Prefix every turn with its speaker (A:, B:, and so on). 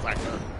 A: factor.